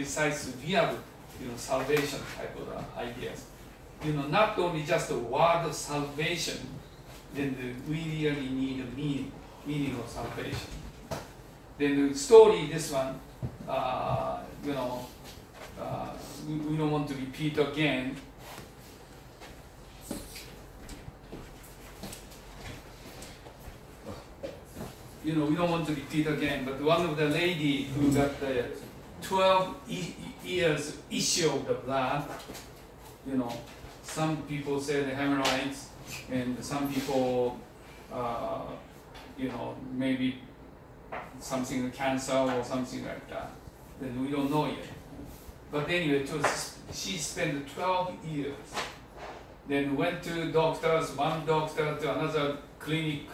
precise, real, you know, salvation type of uh, ideas. You know, not only just the word of salvation, then the, we really need a meaning, meaning of salvation. Then the story, this one, uh, you know, uh, we, we don't want to repeat again. You know, we don't want to repeat again, but one of the lady who got the 12 e- years issue of the blood, you know, some people say the hemorrhoids, and some people, uh, you know, maybe something cancer or something like that. Then we don't know yet. But anyway, she spent 12 years. Then went to doctors, one doctor to another clinic,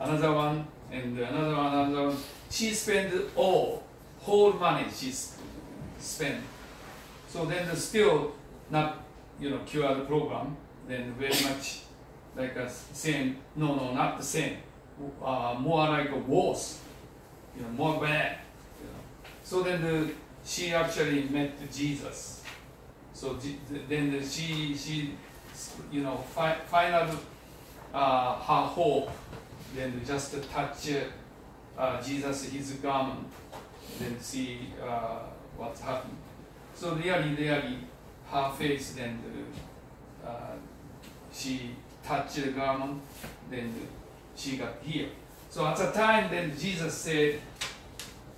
another one, and another one, another one. She spent all, whole money she spent. So then the still not, you know, cure the problem. Then very much like a same, no, no, not the same. Uh, more like a worse, you know, more bad. You know. So then the, she actually met Jesus. So then the, she, she, you know, fi- final uh, her hope, then just to touch uh, Jesus, his garment, then see uh, what's happened. So really, really, her face, then the, uh, she touched the garment, then she got healed. So at the time, then Jesus said,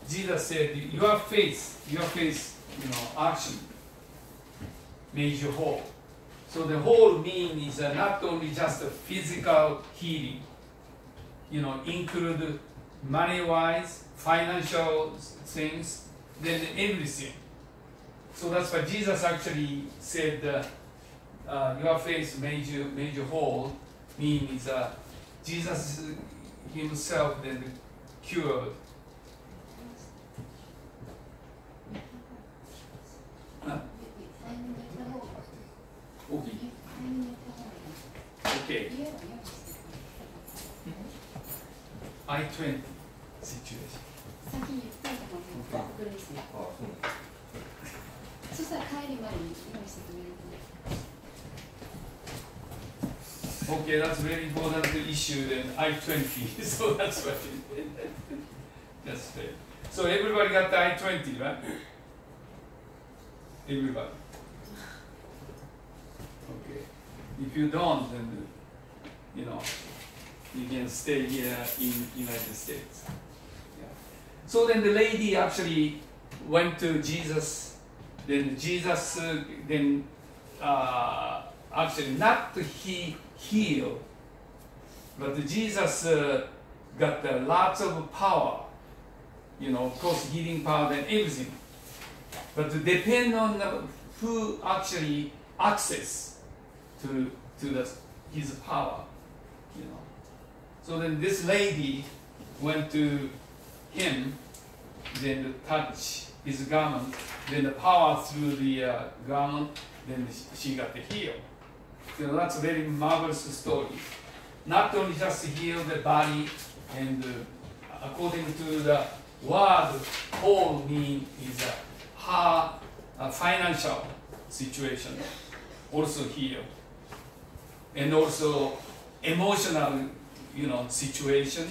Jesus said, your faith, your faith, you know, action made you whole. So the whole mean is uh, not only just a physical healing, you know, include money-wise, financial things, then everything. So that's why Jesus actually said, uh, uh, your faith made you, made you whole, means uh, Jesus himself then cured. Huh? Okay. Okay. I twenty situation. 先に言っといた方がいいこれですねあそうなんだそしたら帰りまでに用意してくれるとね Okay, that's very important issue then I twenty. so that's why. that's fair. So everybody got the I twenty, right? Everybody. Okay. If you don't, then you know you can stay here in United States. So then the lady actually went to Jesus. Then Jesus uh, then uh, actually not to he heal, but Jesus uh, got lots of power. You know, of course, healing power and everything. But to depend on who actually access to to the his power. You know. So then this lady went to him, then to touch his garment, then the power through the uh, garment, then she got the heal. Know, that's a very marvelous story. Not only just heal the body, and uh, according to the word, whole mean is uh, her uh, financial situation also heal, and also emotional, you know, situation.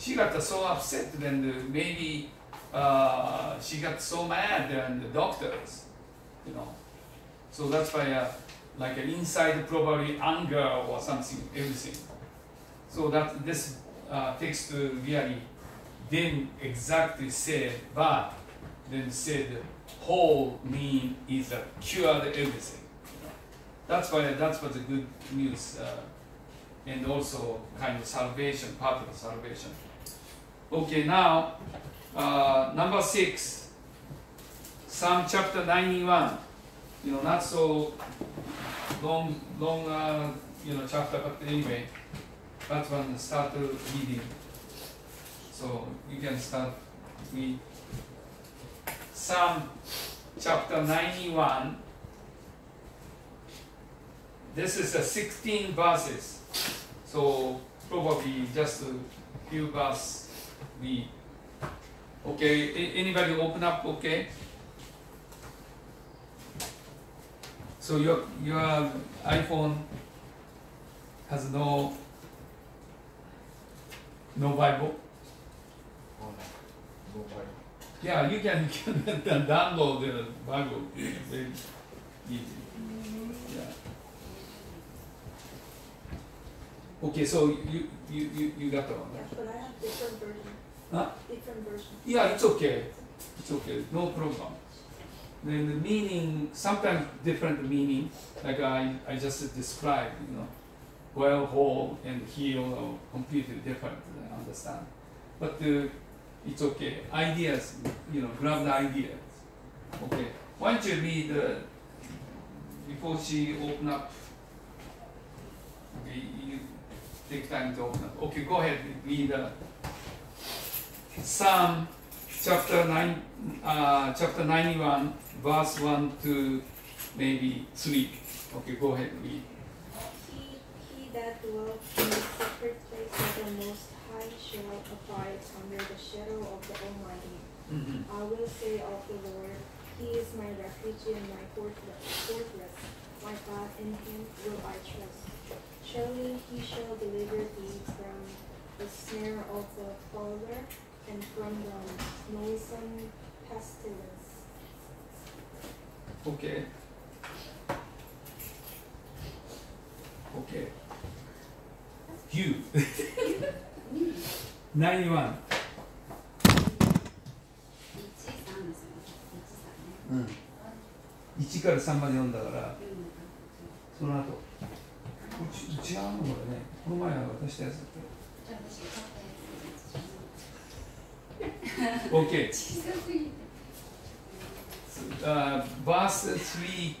She got so upset, then maybe uh, she got so mad, and the doctors, you know. So that's why, uh, like an inside probably anger or something, everything. So that this uh, text really didn't exactly say, but then said whole mean is a cured everything. That's why that's what the good news, uh, and also kind of salvation, part of salvation. Okay, now uh, number six, Psalm chapter ninety-one. You know, not so long, long, uh, you know, chapter, but anyway, that one start reading. So you can start read. Psalm chapter 91. This is a 16 verses. So probably just a few verses read. Okay, anybody open up, okay? So your, your iPhone has no, no Bible? Yeah, you can, you can download the Bible very easy. Yeah. Okay, so you, you, you, you got the one, Yeah, right? but I have different version. Huh? Different version. Yeah, it's okay. It's okay, no problem. Then the meaning, sometimes different meaning, like I, I just described, you know, well, whole, and heal are completely different, I understand. But uh, it's okay. Ideas, you know, grab the ideas. Okay. Why don't you read uh, before she open up? Okay, you take time to open up. Okay, go ahead. Read uh, Psalm chapter nine, uh, chapter ninety-one, verse one to maybe three. Okay, go ahead. Read. He, he that dwells in the secret place of the Most High shall abide under the shadow of the Almighty. Mhm. I will say of the Lord, He is my refuge and my fortress. fortress. My God, in Him will I trust. Surely He shall deliver thee from the snare of the fowler and from the noisome pestilence. Okay. Okay. You. ninety-one. うん。一から三まで読んだから、その後。うち違うのこれね。この前渡したやつだったよ。Okay. 小さすぎて uh, verse 3,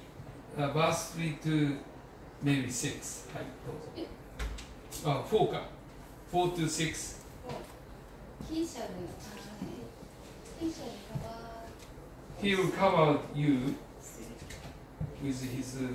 uh, verse 3 to maybe 6. はい、どうぞ。あ、4か。4 to 6. He shall He shall cover He will cover you with his. Uh,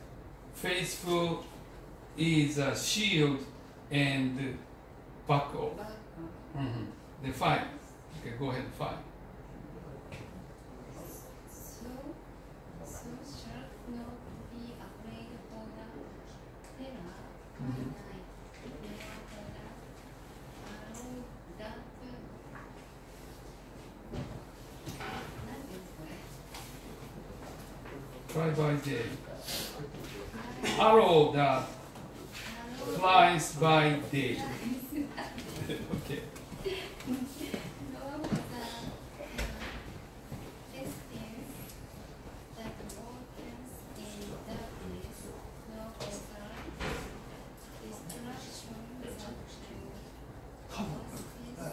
faithful is a shield and buckle. Mm -hmm. The five. Okay, go ahead, five. Bye bye day. あ Arrow that flies by day. okay.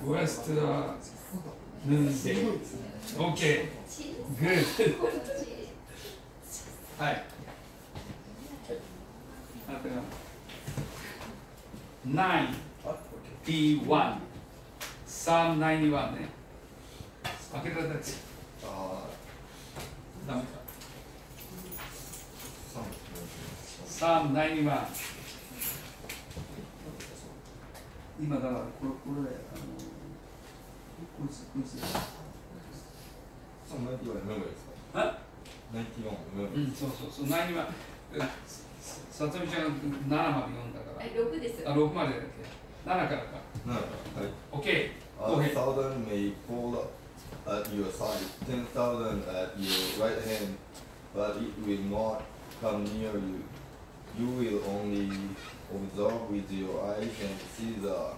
West uh, noonday. Okay. Good. 9 D1 Psalm 91ね。開けただけ。ダメか。Psalm 91今だからこれこれあのこいつこいつそう、ナインティワンメモですか。あナインティワンメモ。うんそうそうそう91えささとみちゃんが7まで読 んだからえ、六です。あ6までだっけ7からかなるほど。はい。 OK A Go ahead. thousand may fall at your side, ten thousand at your right hand, but it will not come near you. You will only observe with your eyes and see the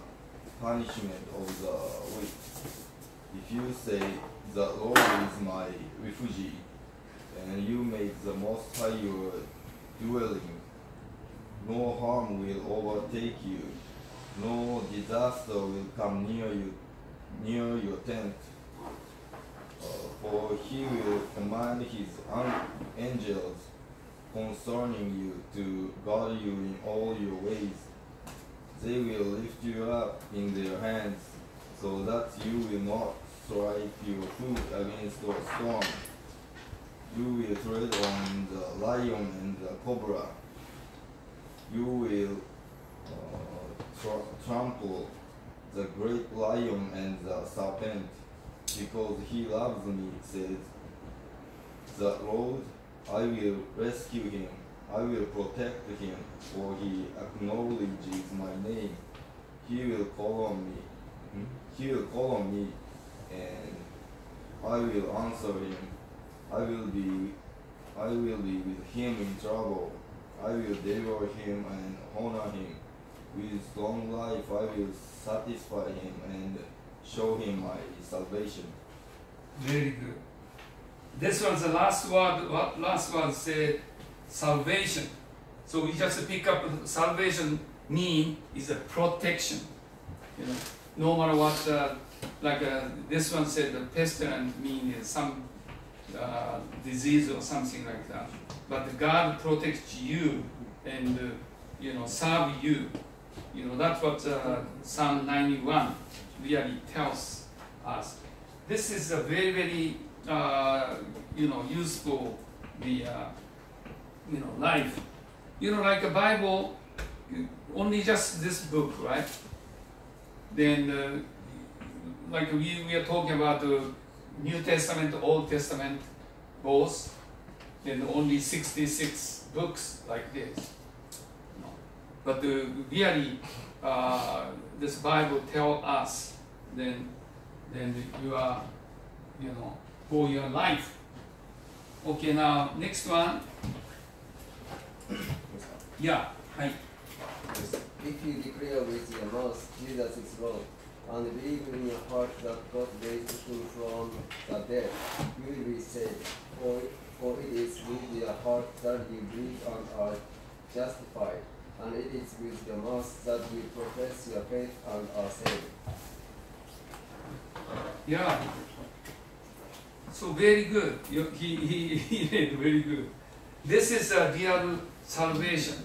punishment of the wicked. If you say, The Lord is my refuge, and you make the Most High your dwelling, no harm will overtake you, no disaster will come near you near your tent. Uh, for he will command his an- angels concerning you to guard you in all your ways. They will lift you up in their hands so that you will not strike your foot against a stone. You will tread on the lion and the cobra. You will uh, tr- trample the great lion and the serpent, because he loves me, says the Lord. I will rescue him. I will protect him, for he acknowledges my name. He will call on me. Hmm? He will call on me, and I will answer him. I will be, I will be with him in trouble. I will deliver him and honor him. With long life I will satisfy him and show him my salvation. Very good. This was the last word. Last one said salvation. So we just pick up salvation mean is a protection. You know, no matter what. Uh, like uh, this one said, the pestilence mean is some uh, disease or something like that. But God protects you and uh, you know serve you. You know that's what uh, Psalm 91 really tells us. This is a very very uh, you know useful the uh, you know life. You know like a Bible, only just this book, right? Then uh, like we, we are talking about the New Testament, Old Testament, both. Then only 66 books like this. No. But the really, uh, this Bible tell us then, then you are, you know, for your life. Okay, now next one. Yeah, hi. If you declare with your mouth Jesus is Lord, and believe in your heart that God raised him from the dead, you will be saved. For, for it is with your heart that you believe and are justified, and it is with your mouth that you profess your faith and are saved. Yeah. So very good. He, he, he did very good. This is a real salvation.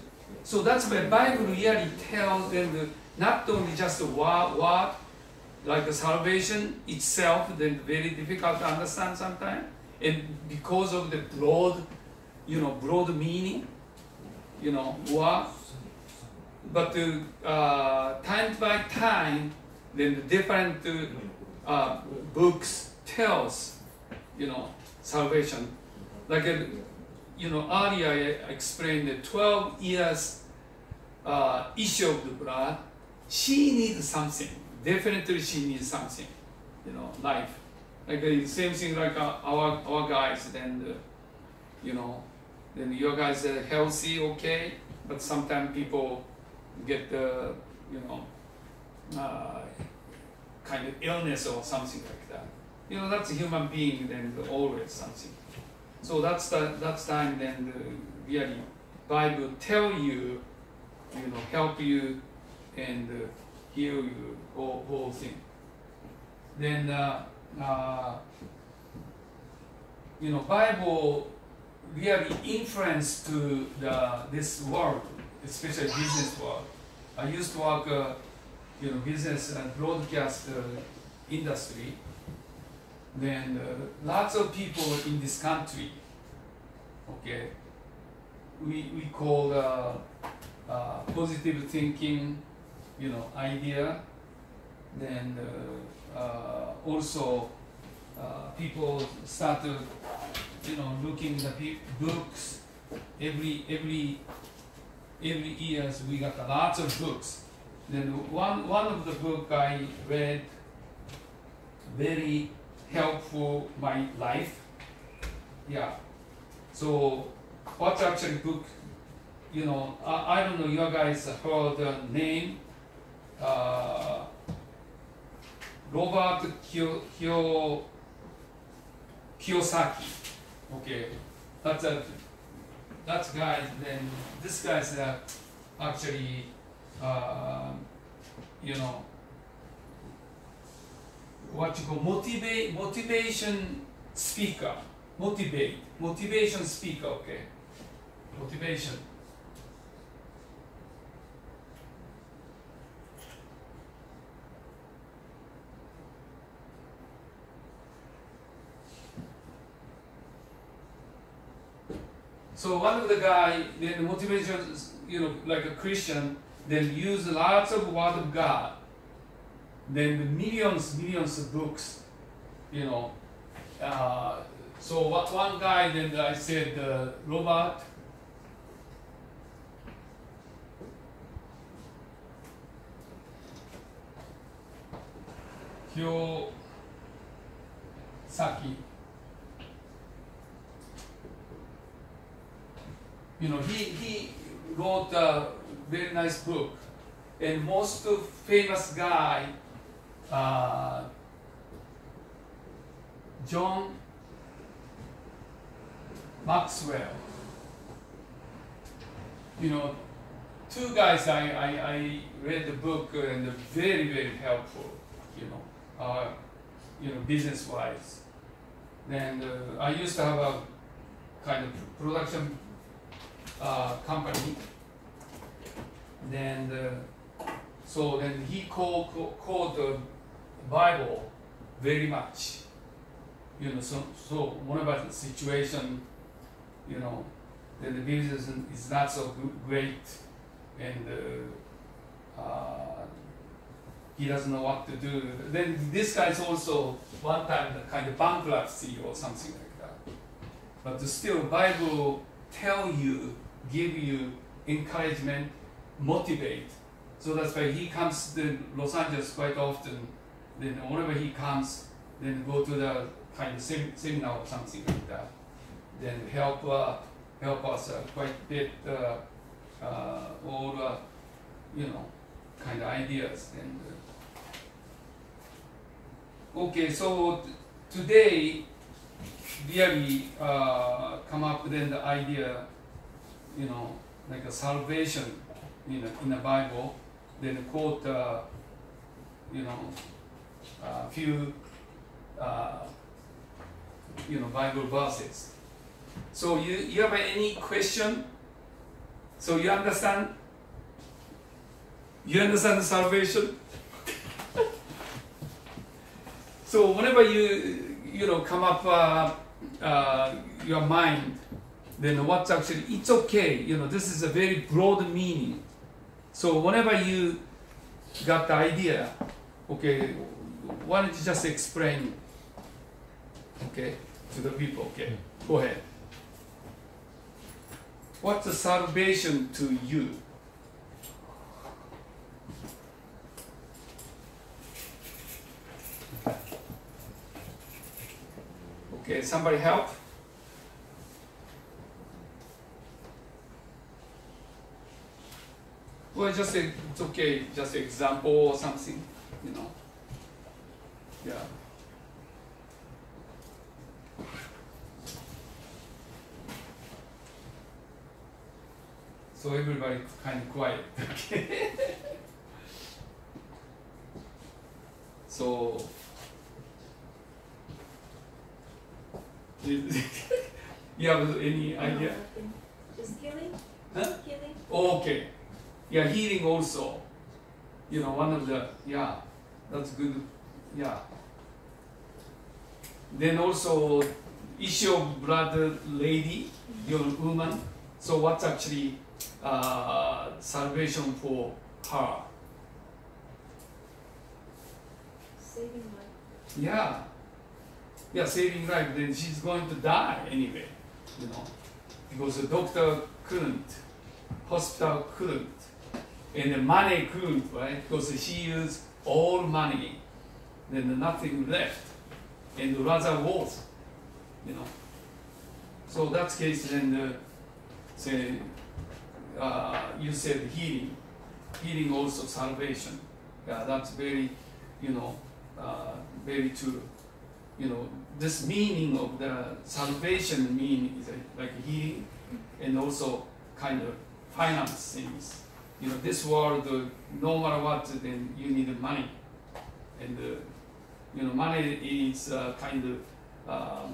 So that's why Bible really tells them not only just word, word, like the salvation itself, then very difficult to understand sometimes. And because of the broad, you know, broad meaning, you know, what. But uh, time by time, then the different uh, uh, books tells, you know, salvation. Like, uh, you know, earlier I explained the 12 years uh, issue of the blood, she needs something. Definitely she needs something, you know, life. Like the same thing like uh, our, our guys, then, the, you know, then your guys are healthy, okay, but sometimes people get the, you know, uh, kind of illness or something like that. You know, that's a human being, then always something. So that's the that's time then the really Bible tell you, you know, help you and uh, heal you whole whole thing. Then uh, uh, you know Bible really influence to the this world, especially business world. I used to work, uh, you know, business and broadcast uh, industry. Then uh, lots of people in this country, okay, we, we call uh, positive thinking, you know, idea. Then uh, uh, also uh, people started, you know, looking the books. Every every every years we got lots of books. Then one one of the book I read very helpful my life. Yeah. So what's actually book? You know, I, I don't know. You guys heard the name. Uh, Robert Kiyosaki. Okay, that's a guy. Then this guy's uh, actually, uh, you know, what you call motivate motivation speaker. Motivate motivation speaker. Okay, motivation. So one of the guy, then the motivation, is, you know, like a Christian, then use lots of word of God. Then the millions, millions of books, you know. Uh, so what, one guy, then I said, uh, Robert. Kiyosaki. You know, he, he wrote a very nice book. And most famous guy, uh, John Maxwell. You know, two guys I, I, I read the book and very, very helpful, you know, uh, you know, business wise. And uh, I used to have a kind of production uh, company. Then the, so then he called, called the Bible very much. You know, so, so whenever the situation, you know, then the business is not so great and uh, uh, he doesn't know what to do. Then this guy is also one time kind of bankruptcy or something like that. But still, Bible tell you give you encouragement, motivate. So that's why he comes to Los Angeles quite often. Then whenever he comes, then go to the kind of sem- seminar or something like that. Then help uh, help us uh, quite a bit uh, uh, all uh, you know kind of ideas and. Uh, okay, so today really uh, come up with the idea you know, like a salvation in a, in the Bible, then quote, uh, you know, a few, uh, you know, Bible verses. So you, you have any question? So you understand? You understand the salvation? so whenever you, you know, come up uh, uh, your mind then what's actually it's okay you know this is a very broad meaning. So whenever you got the idea okay why don't you just explain okay to the people okay go ahead. What's the salvation to you? Okay somebody help Well, just a, it's okay, just an example or something, you know. Yeah. So everybody kind of quiet. Okay. so you have any idea? Just healing? Huh? Healing? Okay. Yeah, healing also. You know, one of the yeah, that's good. Yeah. Then also issue of blood lady, your woman. So what's actually uh, salvation for her? Saving life. Yeah. Yeah, saving life. Then she's going to die anyway. You know, because the doctor couldn't, hospital couldn't, and the money couldn't, right? Because she used all money, then nothing left, and the rather worse, you know. So that's case then the say uh, you said healing, healing also salvation. Yeah, that's very, you know, uh, very true. You know, this meaning of the salvation meaning is uh, like healing, and also kind of finance things. You know, this world, uh, no matter what, then you need money, and uh, you know, money is uh, kind of, um,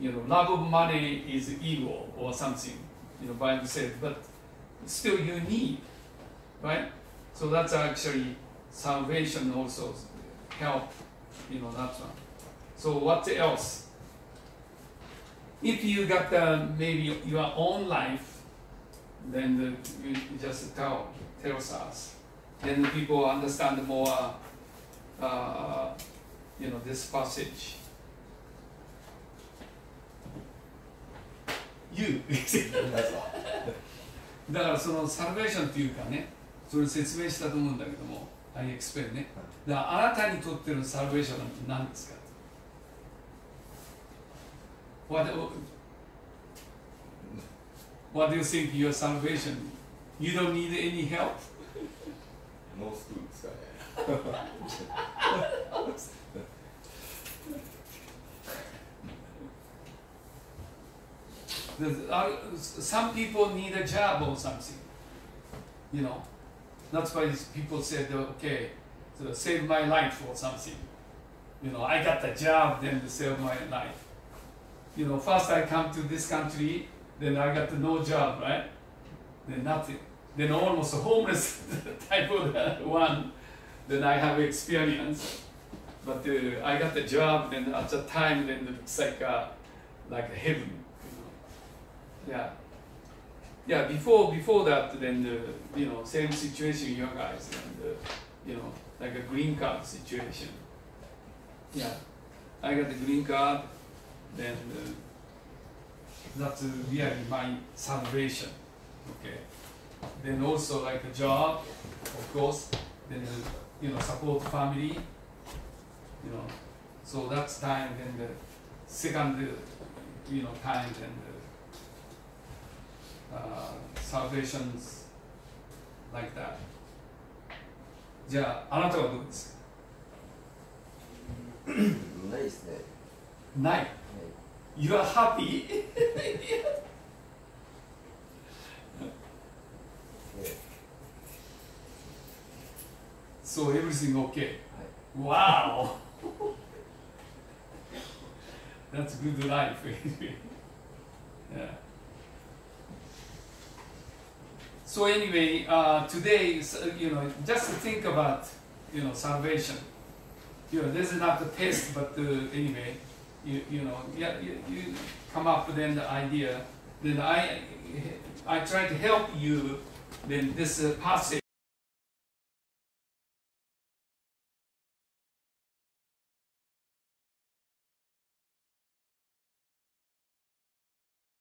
you know, love of money is evil or something. You know, Bible said, but still you need, right? So that's actually salvation also help, you know, that one. So what else? If you got the, maybe your own life, then the, you you just tell tells us. Then the people understand more, uh, you know, this passage. You だからそのサルベーションっていうかね、それ説明したと思うんだけども、I explain ね。だからあなたにとってのサルベーションは何ですか what, What do you think your salvation? You don't need any help? No students uh, some people need a job or something, you know. That's why people said, okay, so save my life or something. You know, I got the job, then to save my life. You know, first I come to this country, then I got no job, right? Then nothing. Then almost a homeless type of one. Then I have experience. But uh, I got the job, then at the time, then it looks like uh, like a heaven. You know? Yeah. Yeah. Before before that, then the you know same situation you guys, and uh, you know like a green card situation. Yeah. I got the green card, then uh, that's uh, really my salvation. Okay. Then also like a job, of course. Then uh, you know support family. You know, so that's time. Then the second, uh, you know, time. Then the uh, salvations like that. じゃああなたはどうですかないですね。ない。 you are happy. so everything okay? Wow! That's good life. yeah. So anyway, uh, today, uh, you know, just think about, you know, salvation. You know, this is not the test, but uh, anyway, you, you know, yeah, you, you come up with the idea. Then I, I try to help you. Then this uh, passage